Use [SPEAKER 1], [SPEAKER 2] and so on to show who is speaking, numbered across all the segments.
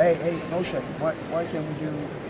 [SPEAKER 1] Hey, hey, Moshe, Why, why can't we do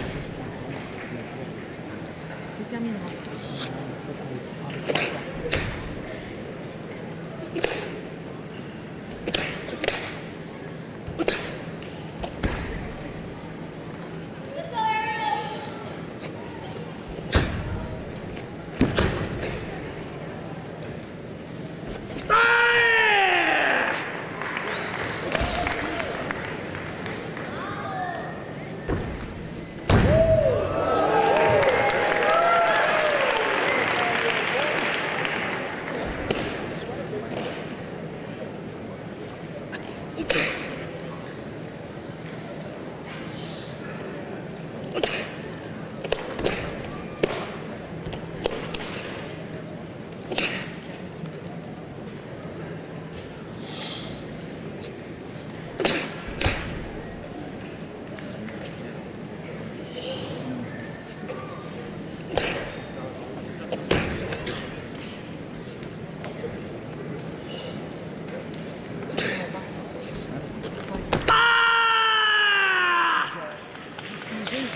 [SPEAKER 1] にも。Okay.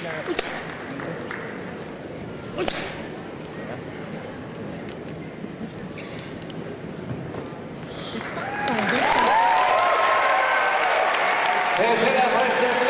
[SPEAKER 2] Juges, là,
[SPEAKER 3] C'était la